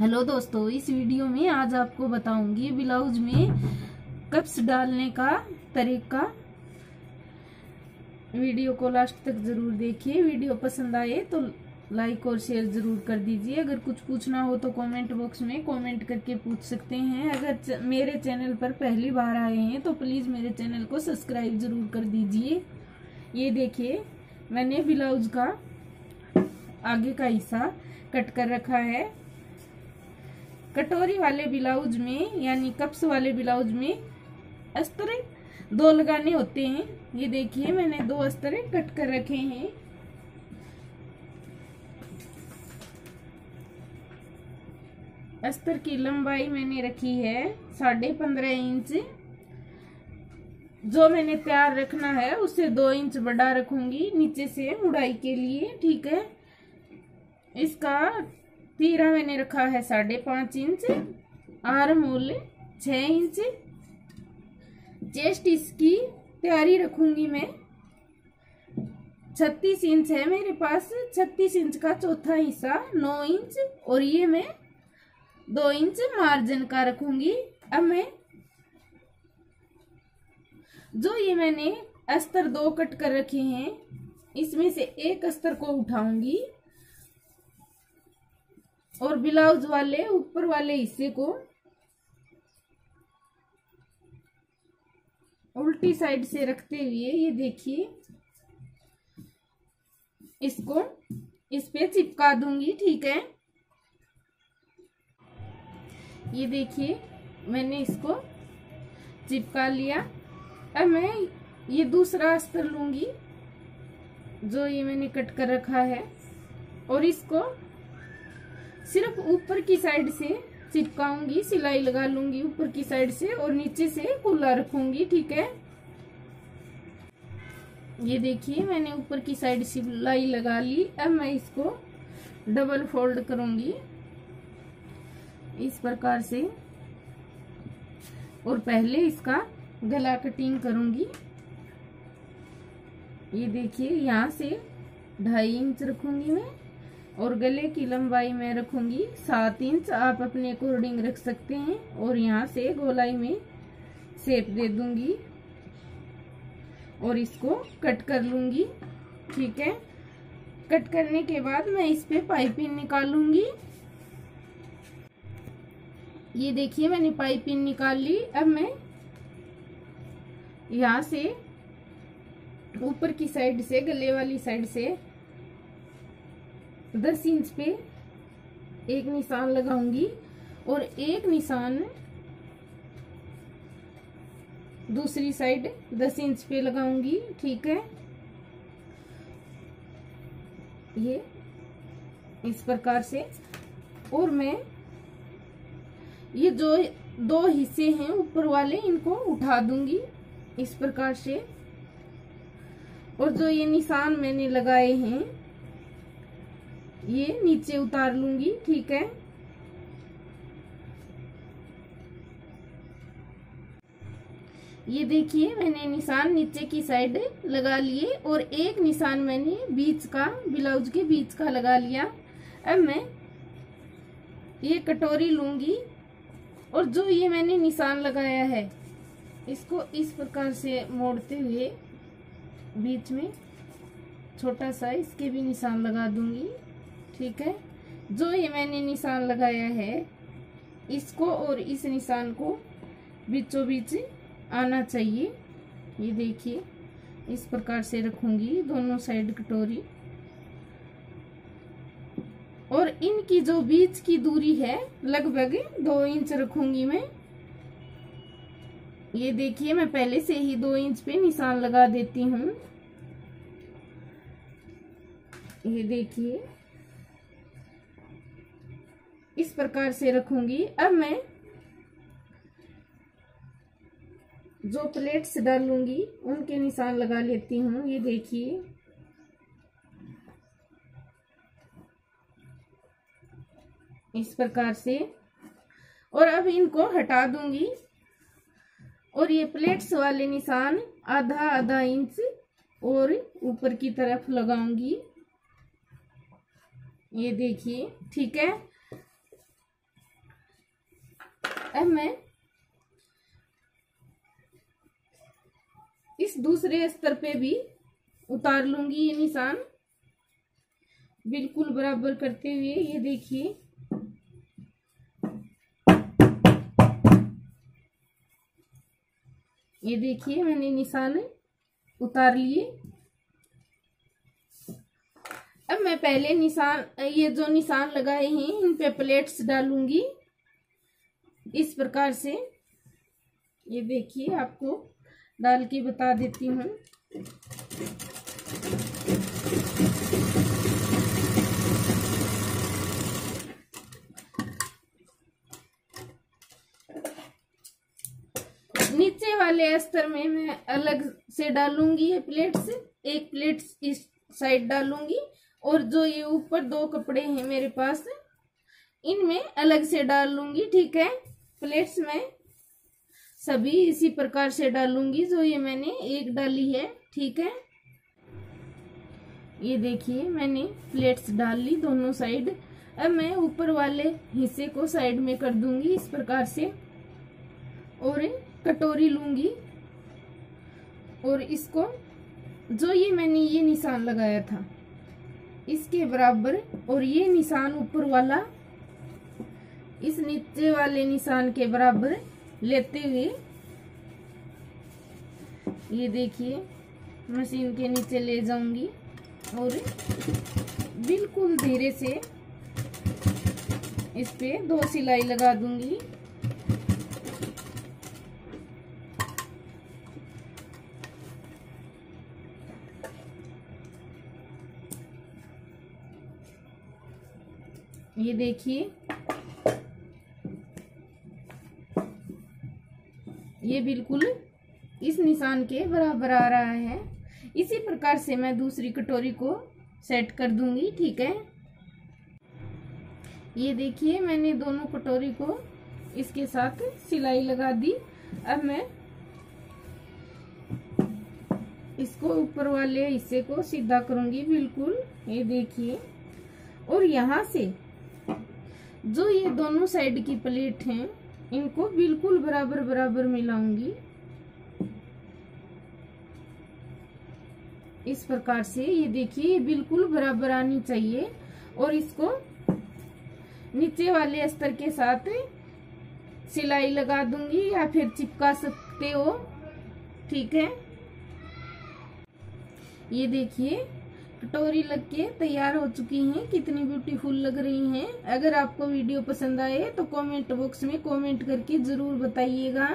Hello दोस्तों इस video में आज आपको बताऊँगी ब्लाउज में कप्स डालने का तरीका। वीडियो को लास्ट तक ज़रूर देखिए। वीडियो पसंद आए तो लाइक और शेयर ज़रूर कर दीजिए। अगर कुछ पूछना हो तो कमेंट बॉक्स में कमेंट करके पूछ सकते हैं। अगर च, मेरे चैनल पर पहली बार आए हैं तो प्लीज़ मेरे चैनल को सब्सक्राइब ज़रूर कर दीजिए। ये देखिए मैंने ब्लाउज का आगे का हिस्सा कट कर रखा है। कटोरी वाले ब्लाउज में, यानी कप्स वाले ब्लाउज में अस्तरे दो लगाने होते हैं। ये देखिए, मैंने दो अस्तर कट कर रखे हैं। अस्तर की लंबाई मैंने रखी है साढ़े पंद्रह इंच। जो मैंने तैयार रखना है, उसे दो इंच बड़ा रखूँगी नीचे से मुड़ाई के लिए, ठीक है? इसका तीरा मैंने रखा है साढ़े पाँच इंच, आर मूल छ इंच। चेस्ट इसकी तैयारी रखूँगी मैं। छत्तीस इंच है मेरे पास, छत्तीस इंच का चौथा हिस्सा, नौ इंच, और ये मैं दो इंच मार्जिन का रखूँगी। अब मैं जो ये मैंने अस्तर दो कट कर रखे हैं, इसमें से एक अस्तर को उठाऊँगी। और ब्लाउज वाले, ऊपर वाले हिस्से को उल्टी साइड से रखते हुए, ये देखिए, इसको इस पे चिपका दूँगी, ठीक है? ये देखिए, मैंने इसको चिपका लिया। अब मैं ये दूसरा अस्तर लूँगी, जो ये मैंने कट कर रखा है, और इसको सिर्फ़ ऊपर की साइड से चिपकाऊँगी, सिलाई लगा लूँगी ऊपर की साइड से और नीचे से खुला रखूँगी, ठीक है? ये देखिए, मैंने ऊपर की साइड सिलाई लगा ली। अब मैं इसको डबल फोल्ड करूँगी इस प्रकार से। और पहले इसका गला कटिंग करूँगी। ये देखिए, यहाँ से ढाई इंच रखूँगी मैं। और गले की लंबाई में रखूँगी सात इंच। आप अपने अकॉर्डिंग रख सकते हैं और यहाँ से गोलाई में सेप दे दूँगी और इसको कट कर लूँगी, ठीक है? कट करने के बाद मैं इस पे पाइपिंग निकालूँगी। ये देखिए, मैंने पाइपिंग निकाल ली। अब मैं यहाँ से ऊपर की साइड से, गले वाली साइड से दस इंच पे एक निशान लगाऊँगी और एक निशान दूसरी साइड दस इंच पे लगाऊँगी, ठीक है? ये इस प्रकार से। और मैं ये जो दो हिस्से हैं ऊपर वाले, इनको उठा दूँगी इस प्रकार से। और जो ये निशान मैंने लगाए हैं ये नीचे उतार लूँगी, ठीक है? ये देखिए, मैंने निशान नीचे की साइड लगा लिए और एक निशान मैंने बीच का, ब्लाउज के बीच का लगा लिया। अब मैं ये कटोरी लूँगी और जो ये मैंने निशान लगाया है, इसको इस प्रकार से मोड़ते हुए बीच में छोटा सा इसके भी निशान लगा दूँगी। ठीक है? जो ये मैंने निशान लगाया है, इसको और इस निशान को बीचों बीच आना चाहिए। ये देखिए, इस प्रकार से रखूँगी दोनों साइड कटोरी और इनकी जो बीच की दूरी है, लगभग दो इंच रखूँगी मैं। ये देखिए, मैं पहले से ही दो इंच पे निशान लगा देती हूँ। ये देखिए इस प्रकार से रखूँगी। अब मैं जो प्लेट्स डालूँगी उनके निशान लगा लेती हूँ। ये देखिए। इस प्रकार से। और अब इनको हटा दूँगी। और ये प्लेट्स वाले निशान आधा आधा इंच और ऊपर की तरफ़ लगाऊँगी। ये देखिए, ठीक है? अब मैं इस दूसरे स्तर पे भी उतार लूँगी ये निशान। बिल्कुल बराबर करते हुए ये देखिए। ये देखिए मैंने निशान उतार लिए। अब मैं पहले निशान, ये जो निशान लगाए हैं, इन पे प्लेट्स डालूँगी। इस प्रकार से ये देखिए आपको डाल के बता देती हूँ। नीचे वाले स्तर में मैं अलग से डालूँगी ये प्लेट्स, एक प्लेट इस साइड डालूँगी और जो ये ऊपर दो कपड़े हैं मेरे पास, इनमें अलग से डाल लूँगी ठीक है? प्लेट्स में सभी इसी प्रकार से डालूँगी जो ये मैंने एक डाली है, ठीक है? ये देखिए, मैंने प्लेट्स डाल ली दोनों साइड। अब मैं ऊपर वाले हिस्से को साइड में कर दूँगी इस प्रकार से। और कटोरी लूँगी। और इसको, जो ये मैंने, ये निशान लगाया था, इसके बराबर और ये निशान ऊपर वाला इस नीचे वाले निशान के बराबर लेते हुए, ये देखिए, मशीन के नीचे ले जाऊँगी और बिल्कुल धीरे से इस पे दो सिलाई लगा दूँगी। ये देखिए ये बिल्कुल इस निशान के बराबर आ रहा है। इसी प्रकार से मैं दूसरी कटोरी को सेट कर दूँगी, ठीक है? ये देखिए, मैंने दोनों कटोरी को इसके साथ सिलाई लगा दी। अब मैं इसको ऊपर वाले हिस्से को सीधा करूँगी, बिल्कुल। ये देखिए, और यहाँ से जो ये दोनों साइड की प्लेट हैं इनको बिल्कुल बराबर बराबर मिलाऊँगी। इस प्रकार से ये देखिए बिल्कुल बराबर आनी चाहिए और इसको नीचे वाले स्तर के साथ सिलाई लगा दूँगी या फिर चिपका सकते हो। ठीक है? ये देखिए कटोरी लग के तैयार हो चुकी हैं। कितनी ब्यूटीफुल लग रही हैं। अगर आपको वीडियो पसंद आए तो कमेंट बॉक्स में कमेंट करके ज़रूर बताइएगा।